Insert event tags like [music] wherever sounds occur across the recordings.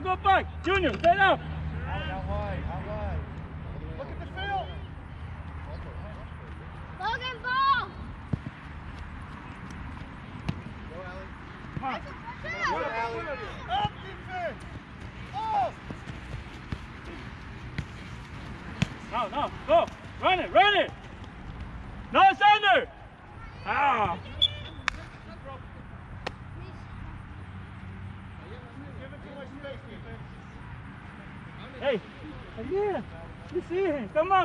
go back. Junior, stay down.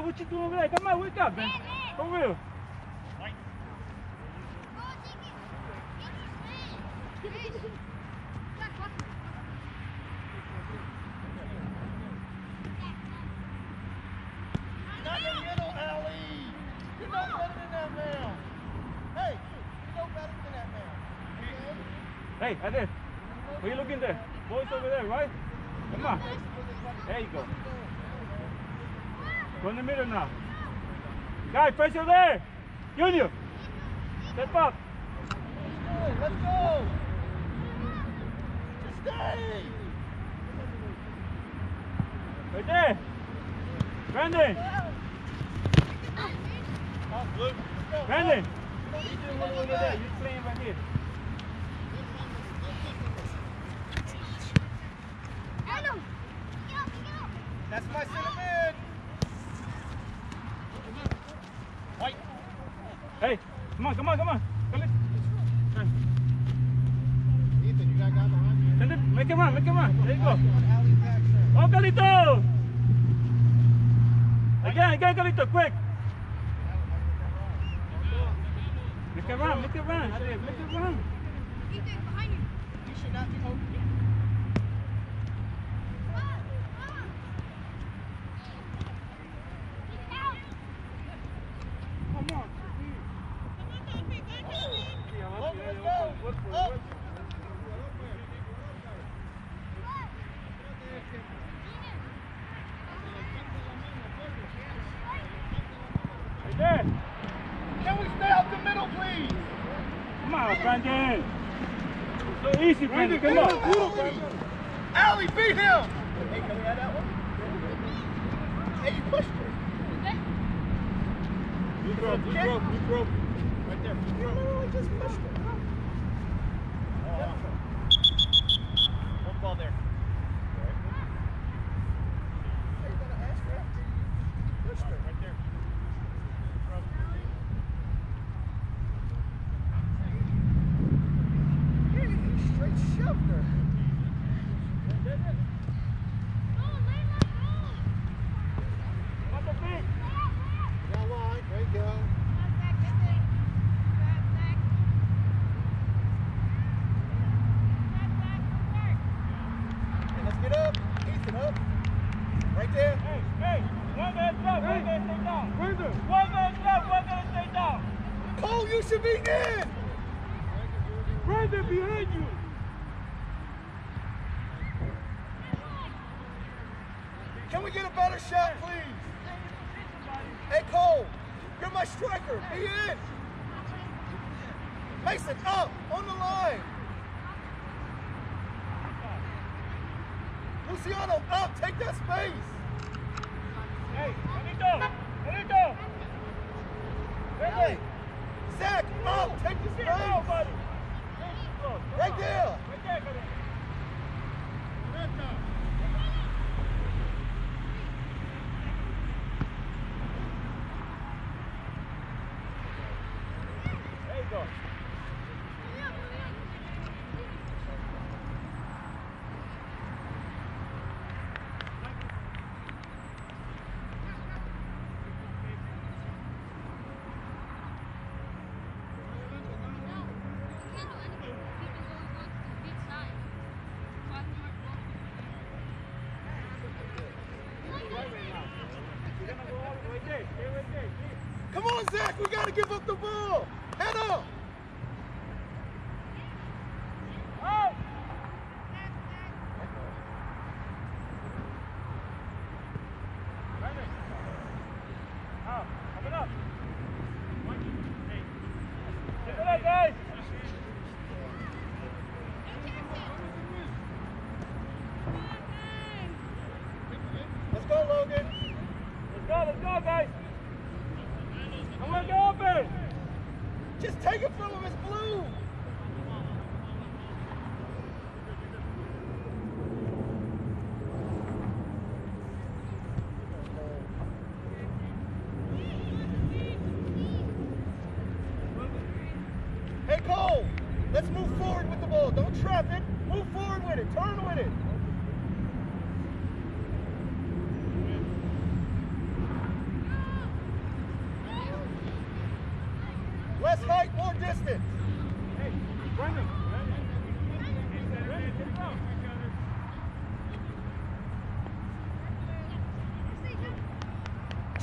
vou te you doing over there? Come on, Ali, beat him! Zach, Zach, oh, take the space. No, buddy. Right there. Right there, buddy.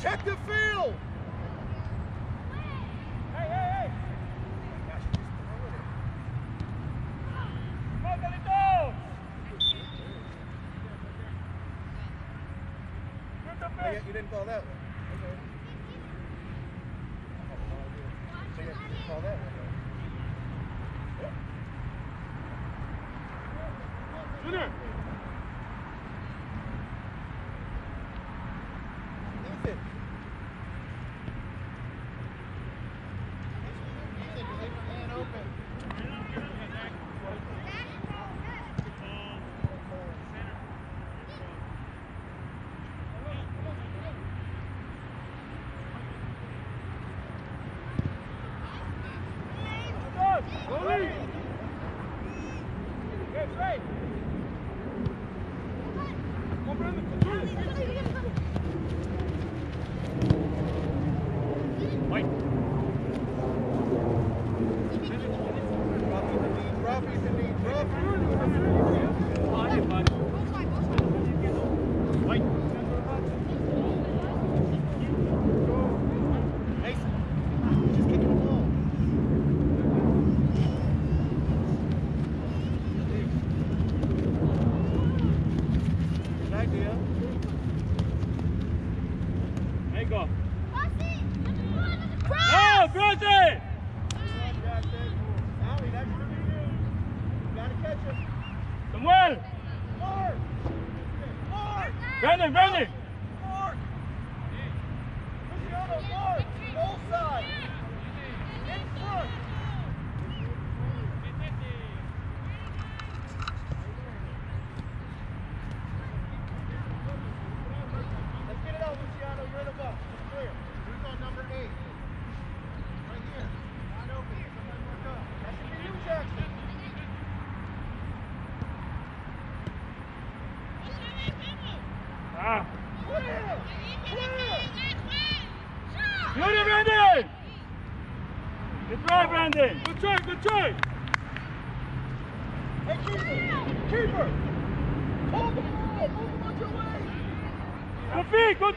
Check the field!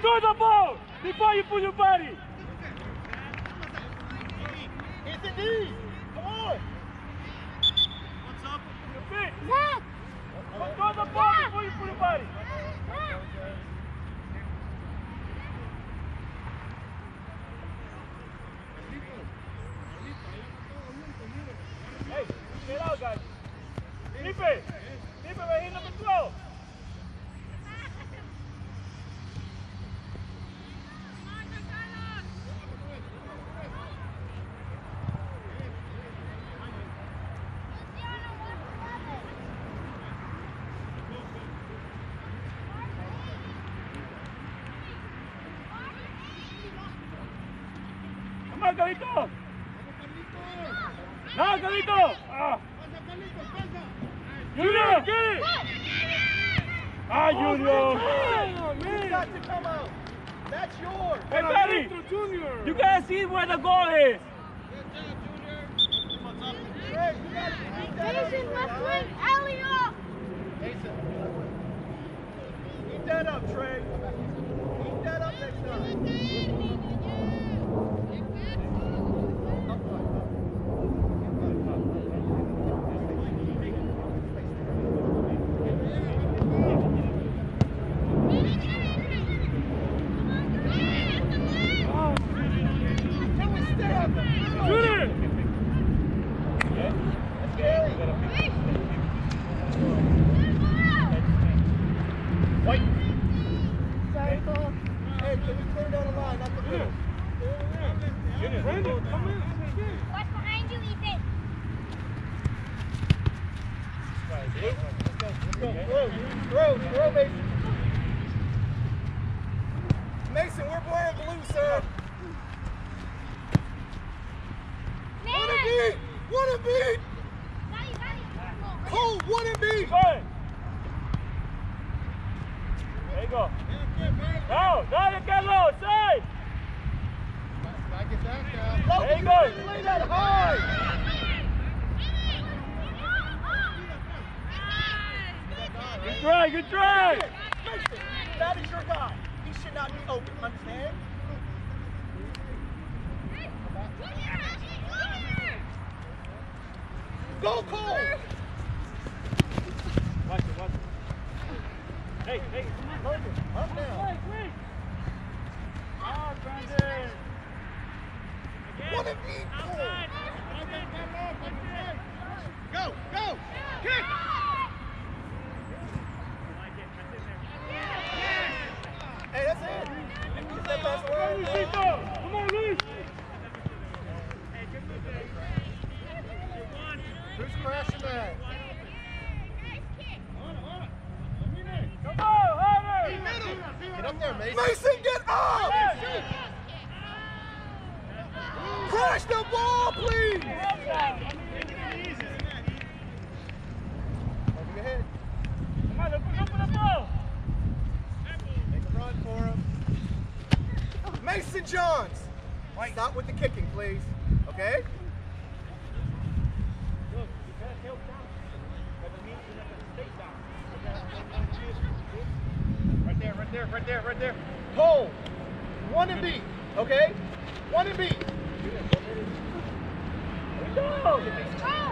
tudo, the before you put your body. there, Mason. Mason, get up! Crash the ball, please! Come on, open up, open up, ball. Make a run for him. Mason Johns, stop with the kicking, please. Okay? there, right there, right there. Hold. One and B, okay? One and B. Go! Go!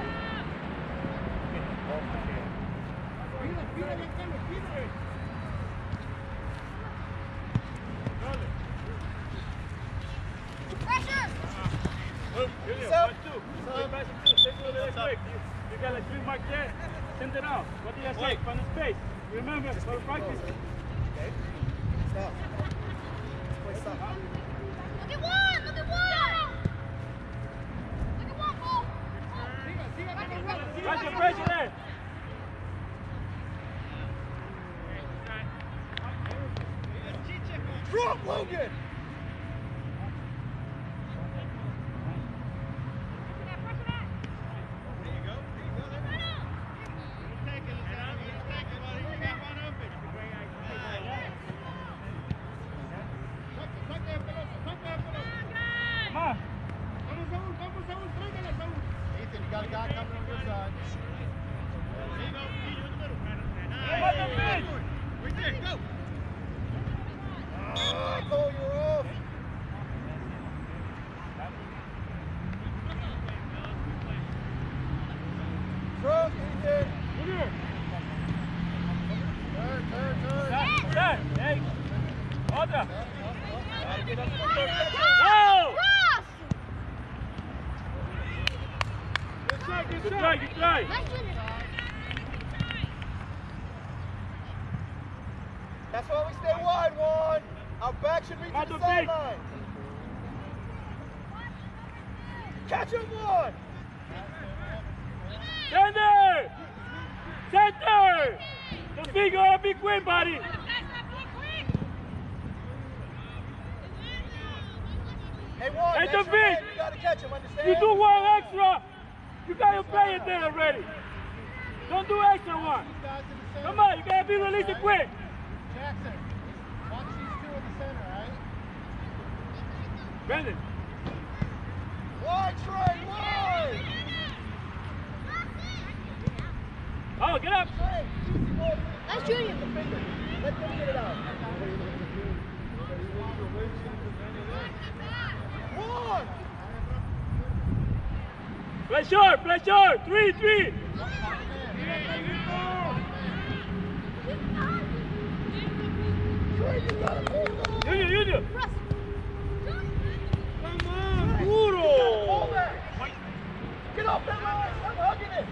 That's why we stay wide, Juan. Our back should be the sideline. Catch him, Juan. Stand there. Center! The big R, big win, buddy! Hey, Warren, hey, David, you gotta catch him, understand? You do one extra! You gotta play it there already! Don't do extra one! Come on, you gotta be releasing quick! Jackson, watch these two in the center, right? Brendan! watch right. wide! Oh, get up. Trey, easy. That's Junior. Let them get it out. One! Play short, play short. Three, three. Trey, you gotta on. Junior, Junior. Pull Duro. back. Get off that line. Stop hugging it.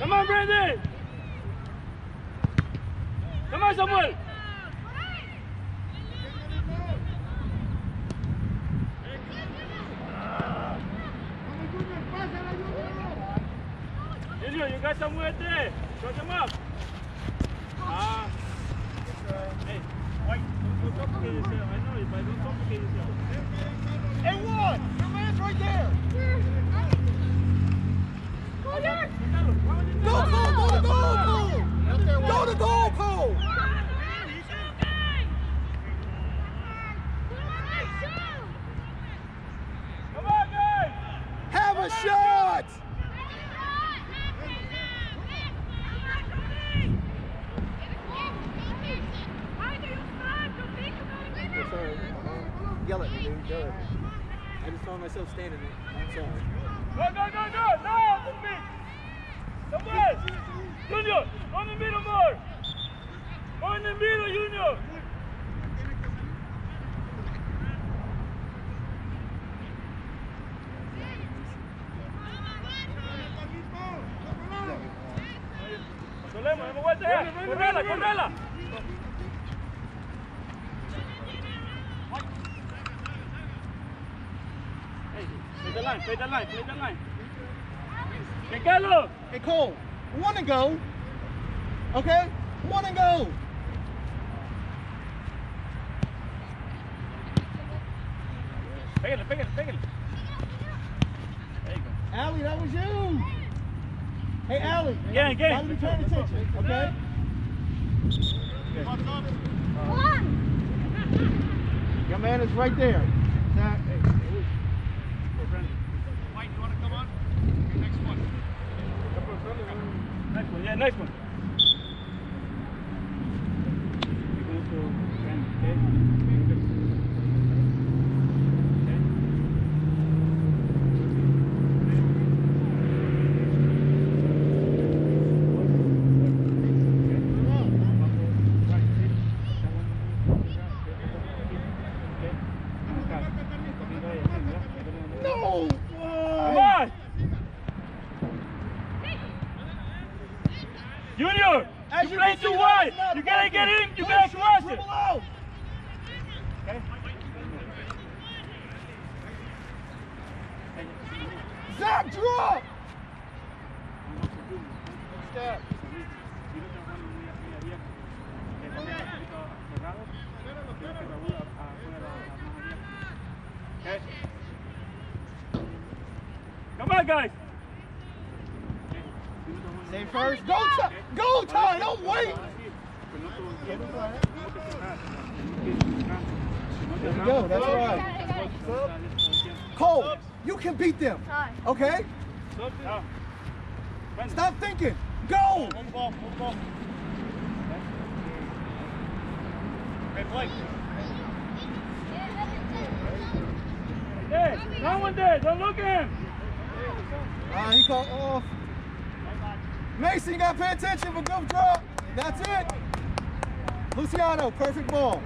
Come on, Brandon. Come on, Samuel. Junior, you got Samuel there. Shut him up. Ah. Hey, one! Your man's right there. Go, go, go goal, Cole! Go to goal, line, play the line, play the line. Hey, Carlos. Hey, Cole, one and go. Okay? One and go. Pégale, pégale, pégale. There you go. Allie, that was you. Hey, Allie. Again, again. Gotta be paying attention, okay? Your man is right there. Luciano, perfect ball.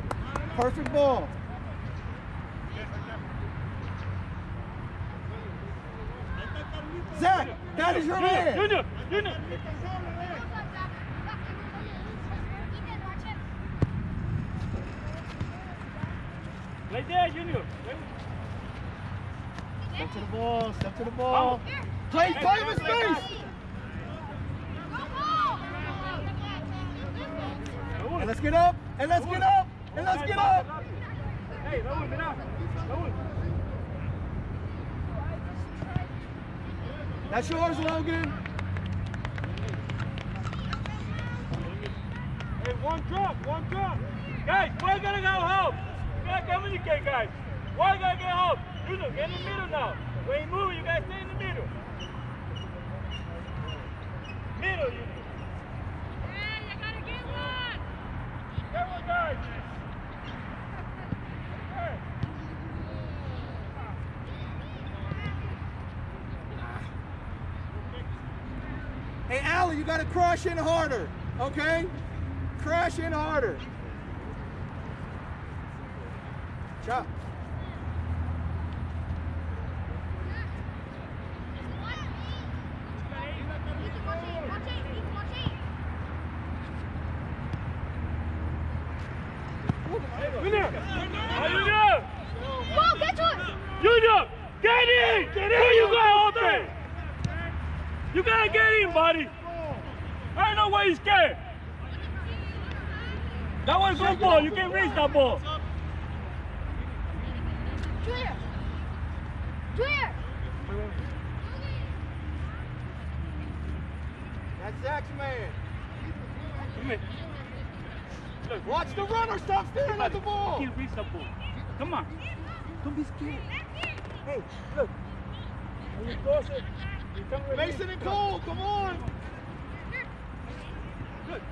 Perfect ball. Zach, that is your man. Junior, Junior. Right there, Junior. Step to the ball. Step to the ball. Play, play with space. And let's get up. And let's get up. And let's get up. Hey, Raúl, mira. Raúl. That's yours, Logan. Hey, one drop, one drop. Guys, why gotta go home? You gotta communicate, guys. Why gotta get home? You know, get in the middle now. When you move, you gotta stay in the middle. Middle, you need. Hey, you gotta get one. Get one, guys. Hey. Hey, Allie, you got to crash in harder, okay? Crash in harder. Chop. Junior! Hey, Junior! Go, get to it. Junior! Get in! Get in! Where you go, open? You gotta get in, buddy. I ain't no way you scared. That was good ball. You can reach that ball. Junior. Junior. That's Zach's man. Come here. Look, Watch the runner. Stop staring at the You ball. can reach that ball. Come on. Don't be scared. Hey, look. When you cross it, you come right Mason and Cole, come on. Good.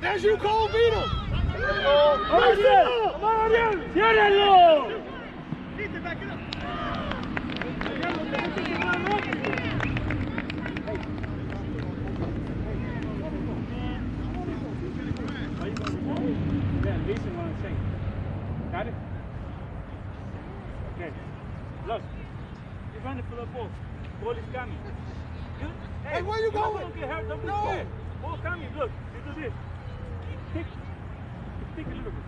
There's you, Cole. Beat him. ¡Ariel! ¡Vamos, Ariel! ¡Ciérralo! Man, listen what I'm saying. Got it? Okay. Look, you're running for the ball. Ball is coming. You, Hey, where you you're not going? gonna get hurt. Don't be No. scared. Ball coming. Look, you do this. Kick. Kick a little bit.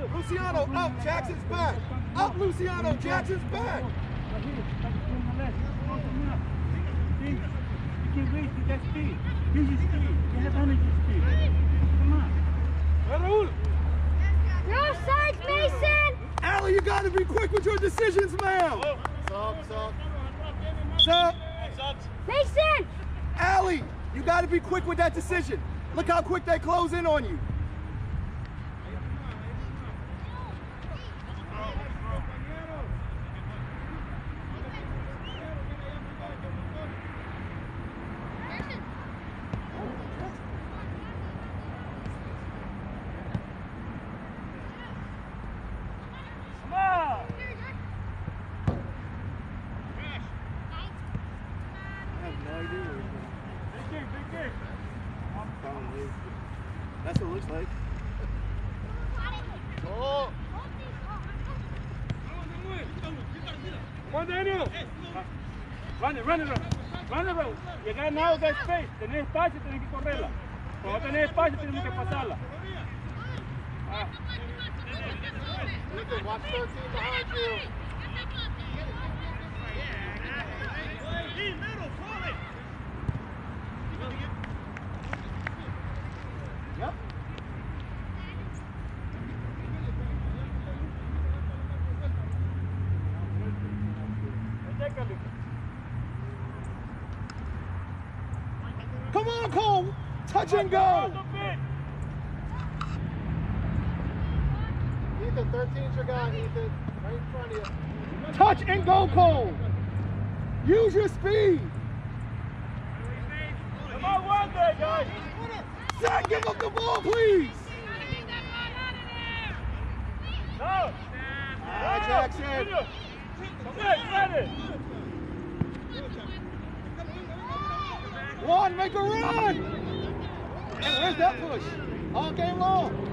Look. Luciano, up. Jackson's back. Up, Luciano. Jackson's back. Right here. You're doing the left. Come on, come on. See? You can to that speed. Use your speed. You have energy speed. Come on. You're offside, Mason. Allie, you got to be quick with your decisions, ma'am. Sub. Mason. Allie, you got to be quick with that decision. Look how quick they close in on you. Now de. Tener espacio, tienes que correrla. Cuando tenés espacio, tenemos que pasarla. Ah. Touch and go. Ethan, 13's your guy, Ethan. Right in front of you. Touch and go, Cole. Use your speed. Come on, one there, guys. Zach, give up the ball, please. No. Ah, Jackson. Junior. Come here, get it. One, make a run. Where's that push? All game long.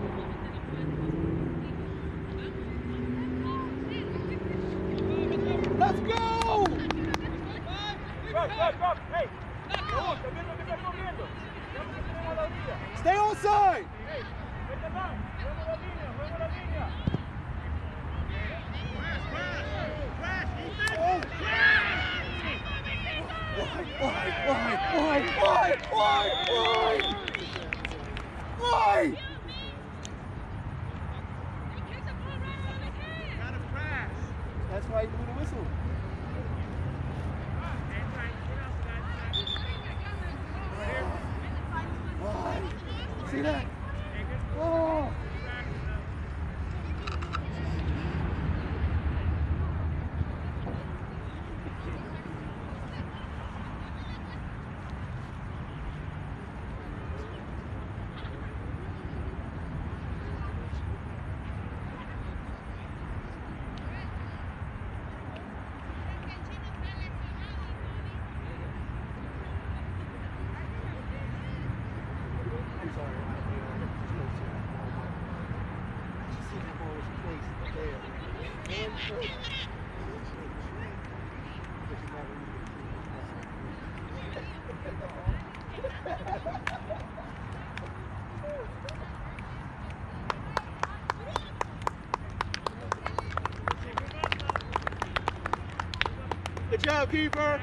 keeper.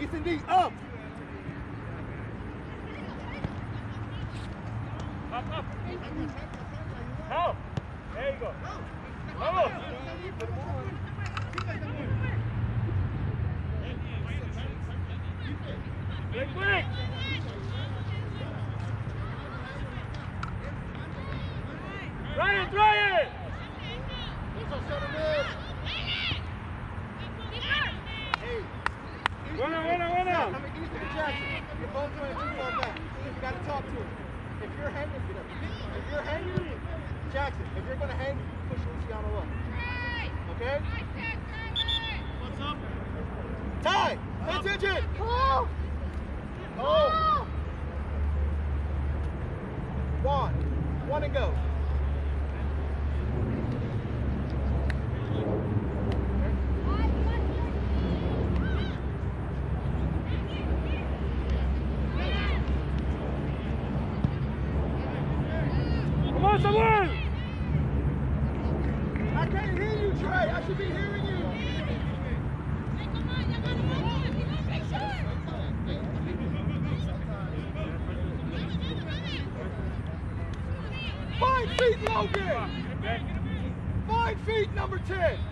Easton D up. feet, Logan! Five feet, number 10!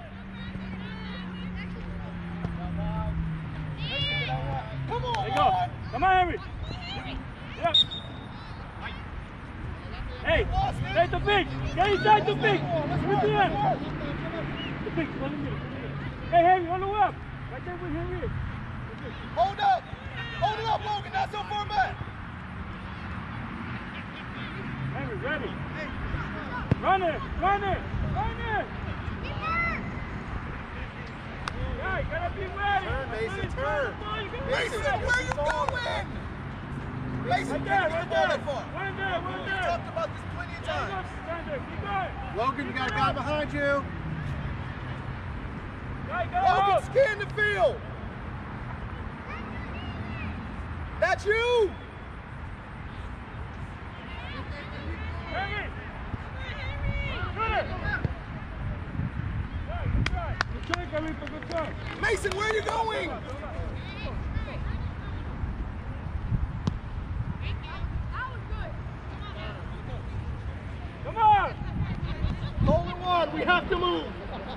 Go. Come on, Henry. Yeah. Hey, get the big. Get inside the big. With the end. The big. Let him get. Hey, Henry, hold him up. Right there where Henry is. Hold up. Hold it up, Logan. That's far back. Henry, ready. Run it. Run it. Run it. Yeah, you gotta be ready. Mason, turn. Mason, where you going? Mason. Logan, you got a guy behind you. Logan, scan the field. That's you. Good. Yeah, good try. Good try, Carlito, good try. Mason, where are you going? Come on. Hole in one. We have to move.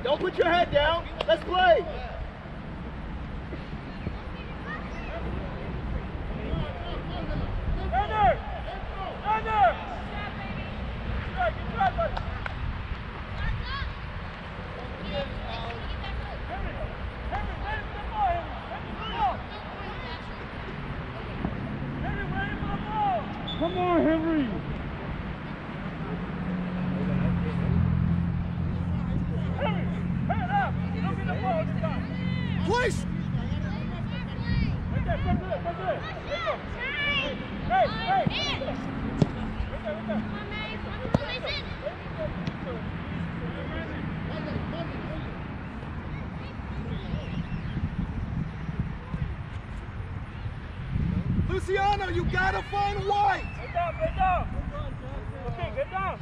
Don't put your head down. Let's play. Under. Under. Good try, good try, buddy. Henry. Henry, ready for the ball, Henry. Ready for the ball. Henry, ready for the ball. Come on, Henry. Henry, head up. Look at the ball this time. Place. Right there, that's it, that's it. There you go. Hey, hey. Right there, right there. Luciano, you gotta find White. Get down, get down. Okay, get down.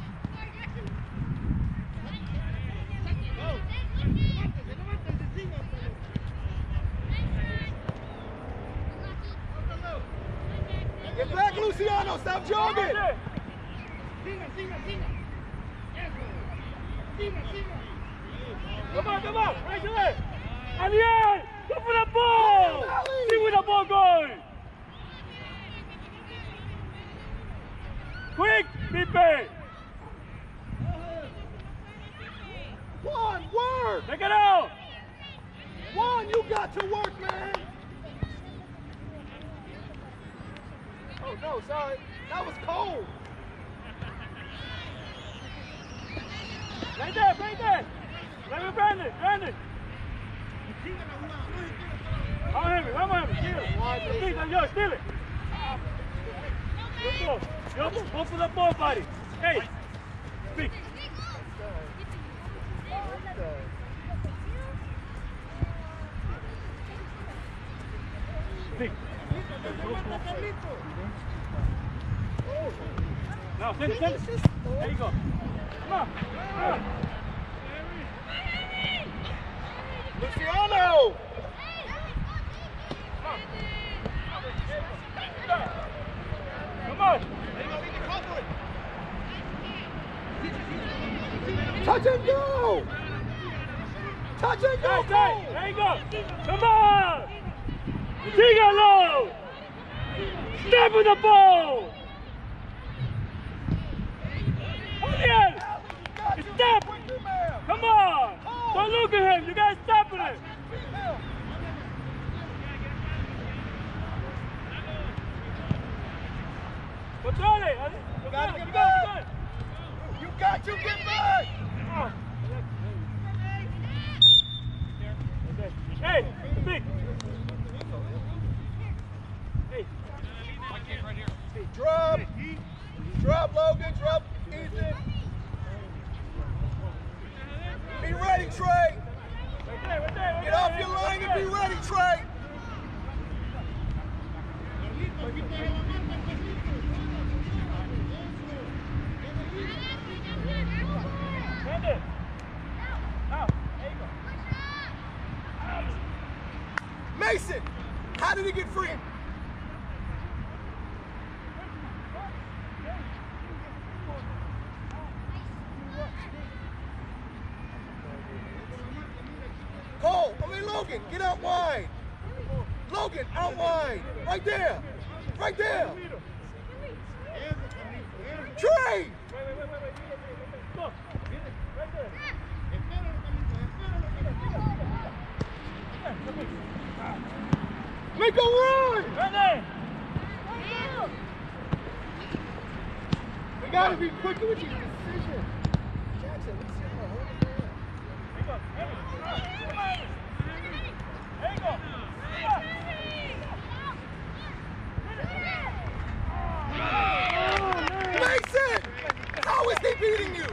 Get back, Luciano. Stop jogging. That's it. Come on, come on. Right there. Ariel, go for the ball. Ali. See where the ball going. Quick, Pipe. One, work. Take it out. One, you got to work, man. Oh, no, sorry. That was cold. Right there, right there. Let me Brandon, Brandon. Vamos, Henry, vamos, Henry. Steal it. Please, yo, steal it. Good ball. Yo, go for the ball, buddy. Hey, speak. Speak. Send send. There you go. Come on. Luciano. Come on. Touch and go. Touch and go. There you go. Come on. Sígalo. Step with the ball. Julian. Step. Come on. Don't look at him. You guys stop with it. Control it. You gotta get it. back. You got to get back. Hey, big. Hey, Drop. Drop, Logan. Drop, Ethan. Be ready, Trey. Get off your line and be ready, Trey. you go. Mason, how did he get free? out wide. Logan, out wide. Right there. Right there. Trey! Make a run! We gotta be quicker with your decisions. Jackson, let's see how to hold it down. Mason! How is he beating you?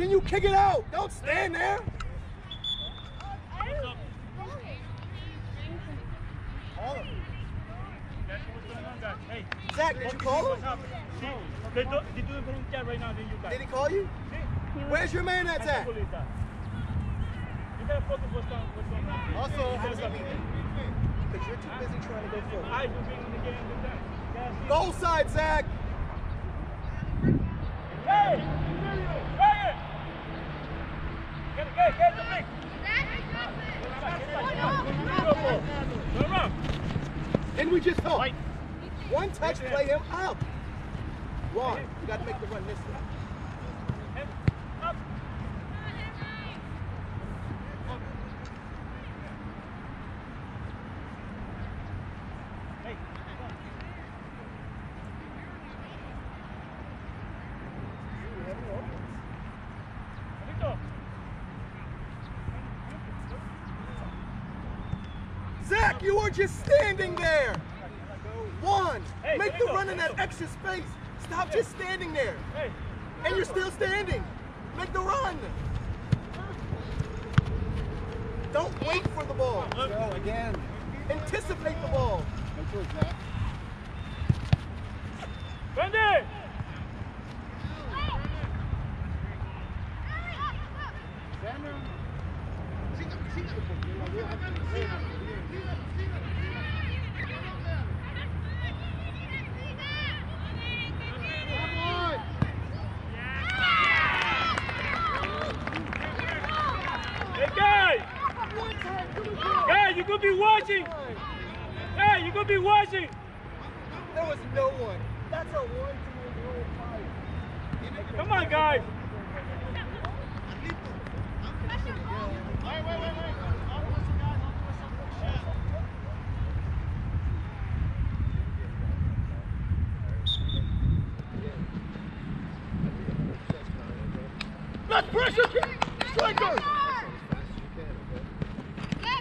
Then you kick it out. Don't stand there. Hey, Zach, did you call him? They, chat right now, then you guys. Did he call you? Where's your man at, Zach? Also, because you're too busy trying to go forward. Goal side, Zach! And we just help. One touch play him up. Long. You got to make the run this time.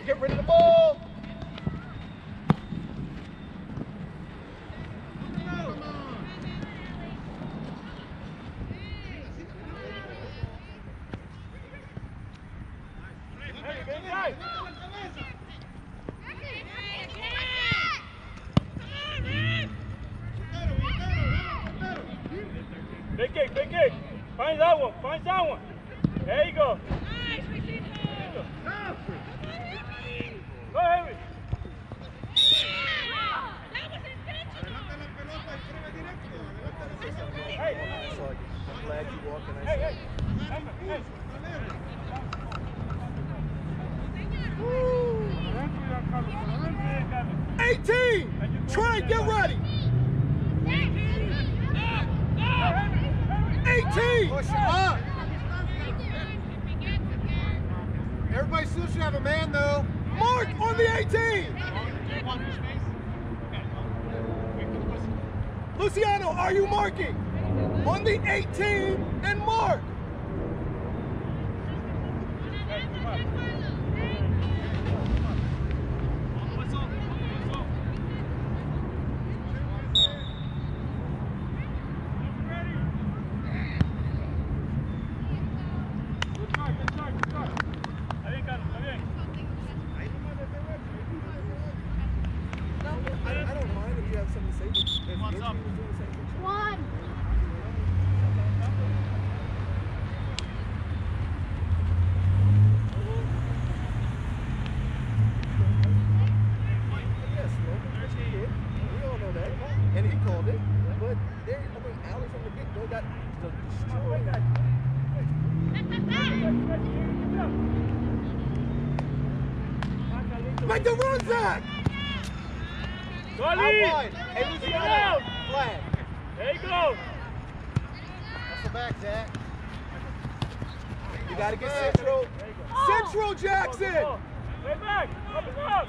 get rid of the ball. Make the run, Zach! Golly! Hey, Luciano! Out. Flag. There you go! Hustle back, Zach. You gotta get central. Go. Central Jackson! Go, Stay back! Up and up!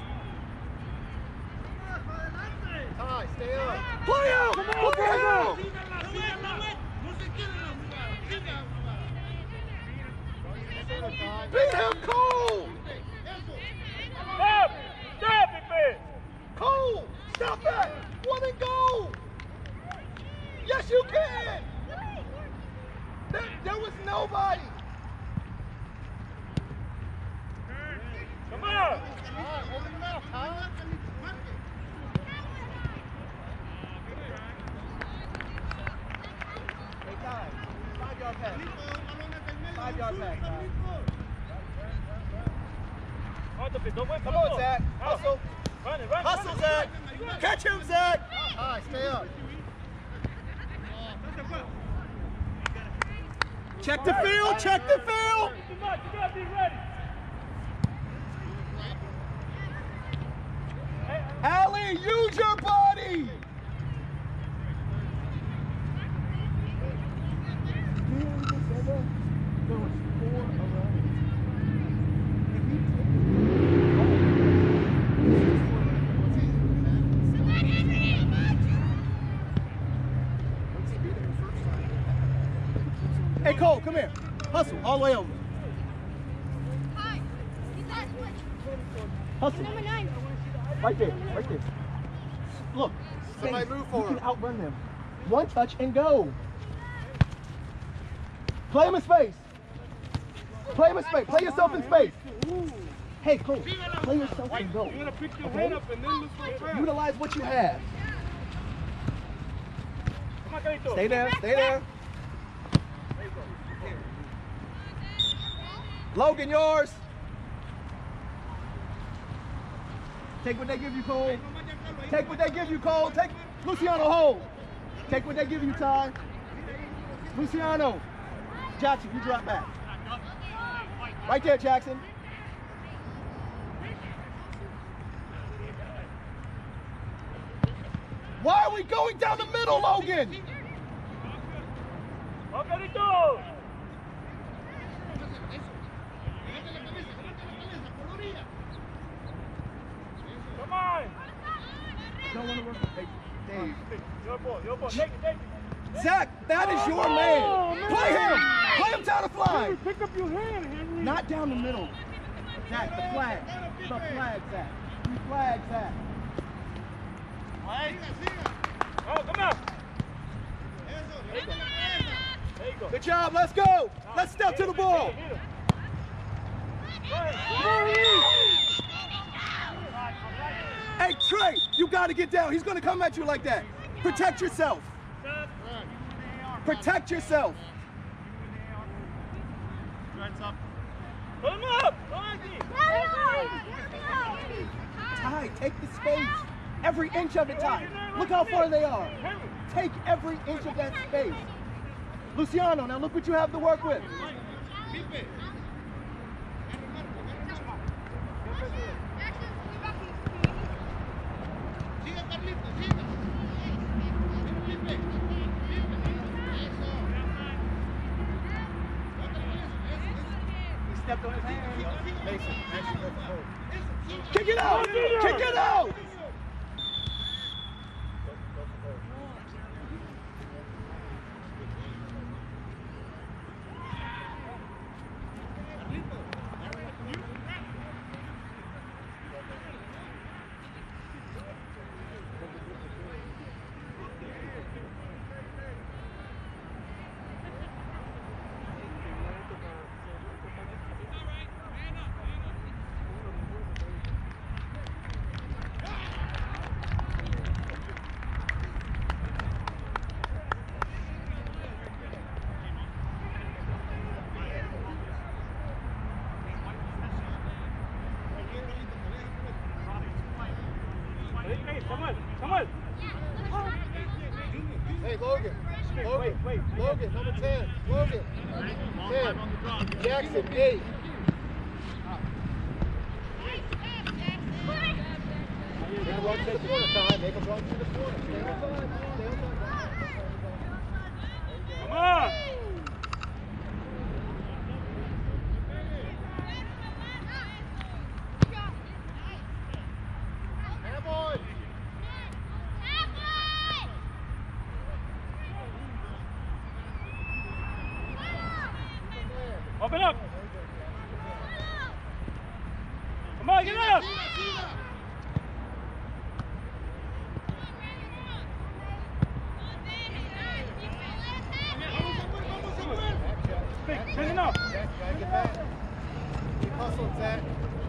Ty, stay up. Play out! Look! Beat him, Cole! Stop. Stop it, man. Cole! Stop that! One and go! Yes, you can! There, there was nobody! Come on. All right, hold him out, Ty. Hey, Ty, five yard pass. Five yard pass, Ty. Out it. Don't wait Come on. Zach. Hustle. Run it, run Hustle, run. Zach! Catch him, Zach! Ty, stay up. Check the field, check the field! You gotta be ready. Allie, use your body! Hey Cole, come here. Hustle, all the way over. Hi. He's that. Hustle. Number nine. Right there, right there. Look, Somebody move for you can outrun them. One touch and go. Play him in space. Play him in space. Play yourself in space. Hey, Cole, play yourself and go. You gotta pick your Okay? head up and then look for a pass. Utilize what you have. Come on, Carlito. Stay there, stay there. Logan, yours. Take what they give you, Cole. Take what they give you, Cole. Take Luciano, hold. Take what they give you, Ty. Luciano. Jackson, you drop back. Right there, Jackson. Why are we going down the middle, Logan? Come on, Carlito. Come on. Don't want to work. Hey, Dave. Your ball, your ball. Take it, take it. Zach, that is your Oh, man. man. Play him. Play him down the fly. Pick up your hand, Henry. Not down the middle. Zach, the flag. The flag, Zach. You flag, Zach. Oh, come on. There you go. Good job. Let's go. Let's step to the ball. Hit him. Go ahead. Hey, Trey, you got to get down. He's going to come at you like that. Protect yourself. Protect yourself. Pull him up. Go on, G. Ty, take the space. Every inch of it, Ty. Look how far they are. Take every inch of that space. Luciano, now look what you have to work with. He hand. Mason, go for home. Kick it out! Kick it out! one's that.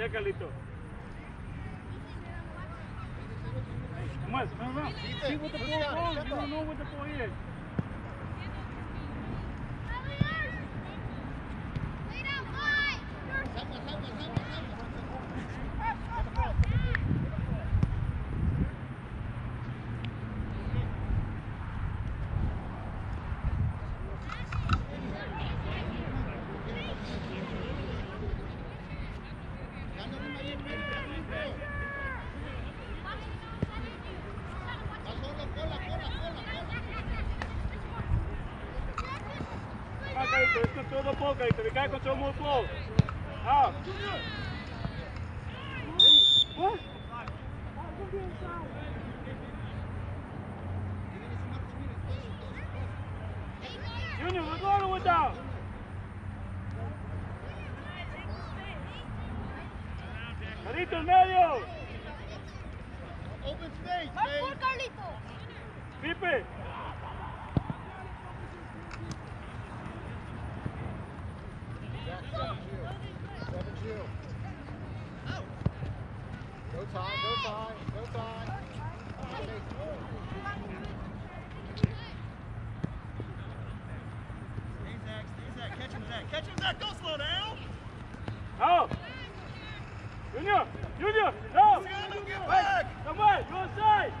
Ya, Calito. We kijken wat ćemo mooi plov. Catch him back. Don't slow down. Oh! Junior, Junior, no. Come on, go inside.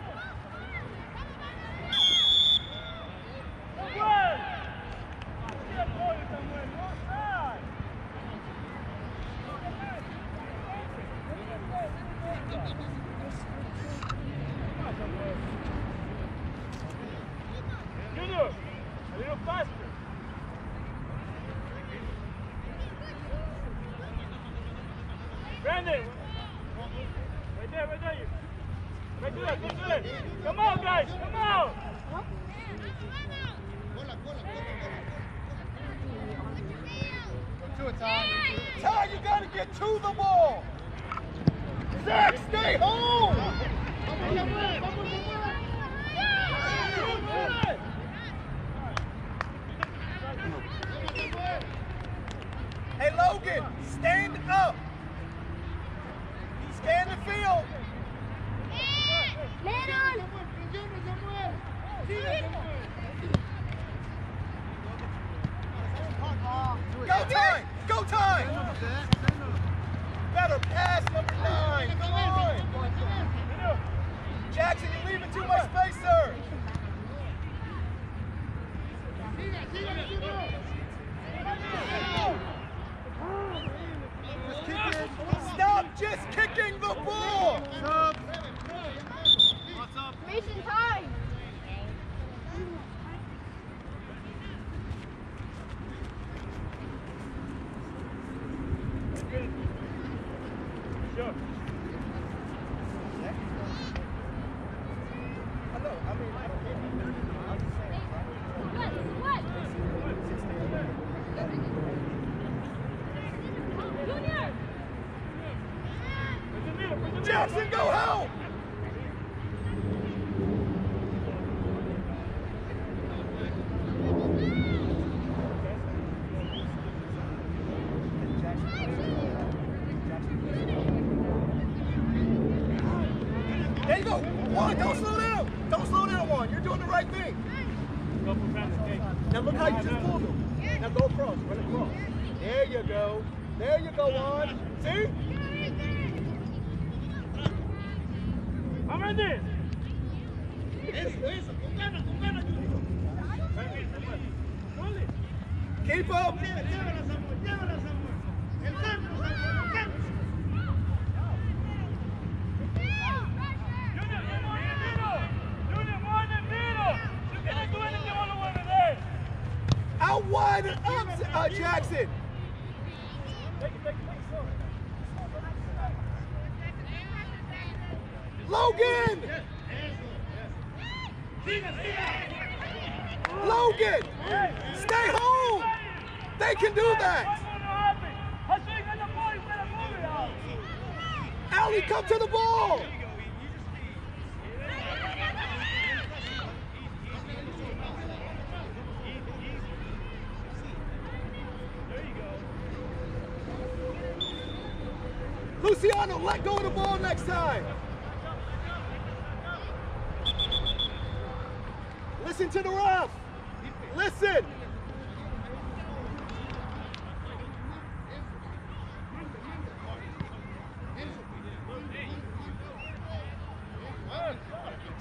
Jackson.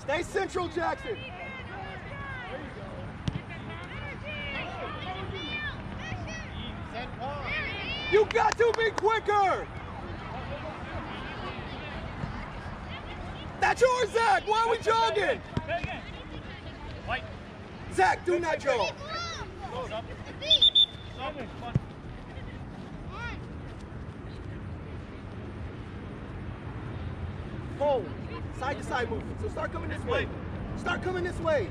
Stay central, Jackson. You got to be quicker! That's yours, Zach! Why are we jogging? Zach, do not jog. Side to side movement. So start coming this way. Start coming this way.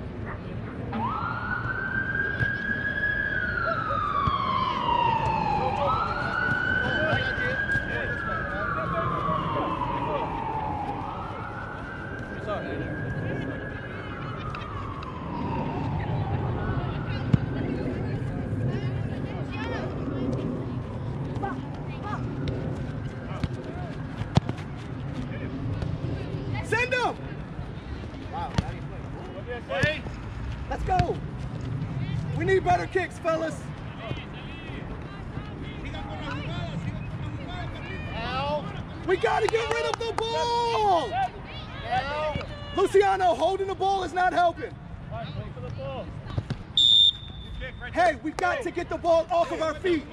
feet.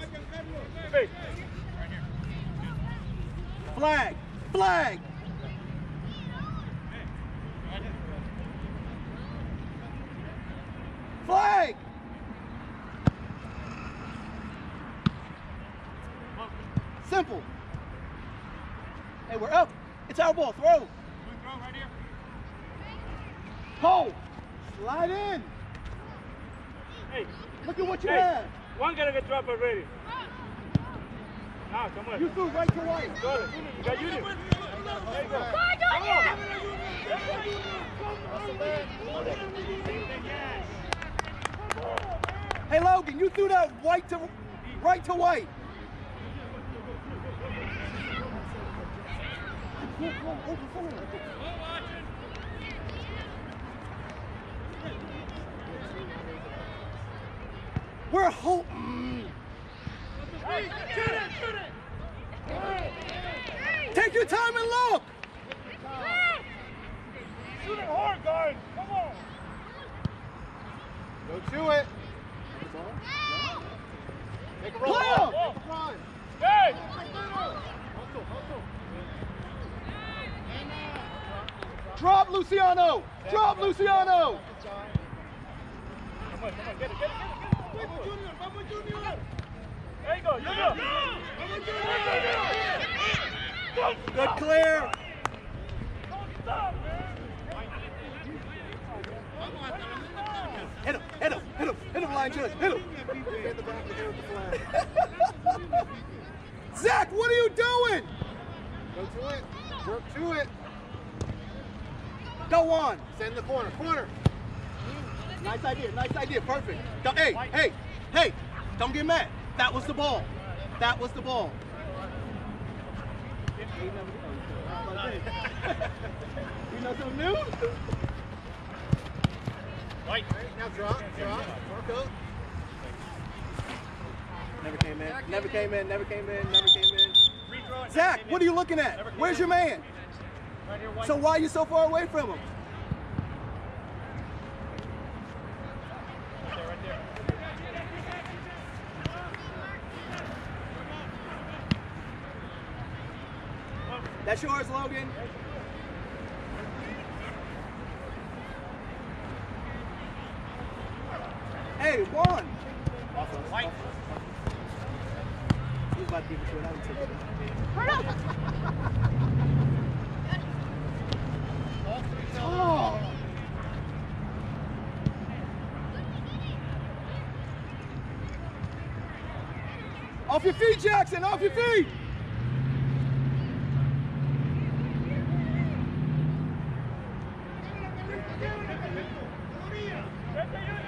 Flag, flag. Flag. Simple. Hey, we're up. It's our ball. Throw. Hold. Slide in. Hey. Look at what you hey. have one gotta get dropped already. Now, come on. You threw right to white. Got it. You got Junior. There you go. Come on. Hey Logan, you threw that white to right to white. We're hope. Take your time and look. Shoot it hard, guys. Come on. Go to it. Make a run. Play. Hey! Hustle, hustle. Drop Luciano. Drop Luciano. Come on, come on. Get it, get it, get it. Get it. There you go, Good clear. Hit him, hit him, hit him, hit him, line judge, hit him. Get the back of the head with the flag. [laughs] Zach, what are you doing? Go to it. Work to it. Go on. Send the corner. Corner. Nice idea, nice idea, perfect. Don't- hey, hey, hey, don't get mad. That was the ball. That was the ball. [laughs] you know something new? White. Now drop. Drop. Mark up. Never came in, never came in, never came in, never came in. Zach, what are you looking at? Where's your man? Right. So why are you so far away from him? Right there, right there. That's yours, Logan. Hey, one. White. He was about to give it to would take it. Oh. Off your feet, Jackson. Off your feet. Get the Junior.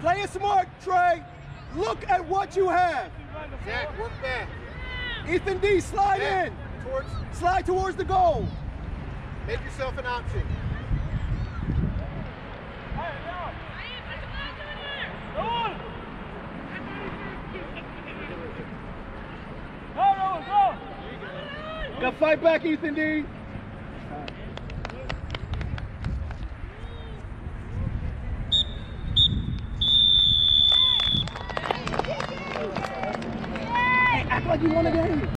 Play it smart, Trey. Look at what you have. Zach, work back. Ethan D, slide Back. in. Towards. Slide towards the goal. Make yourself an option. Got to fight back, Ethan D.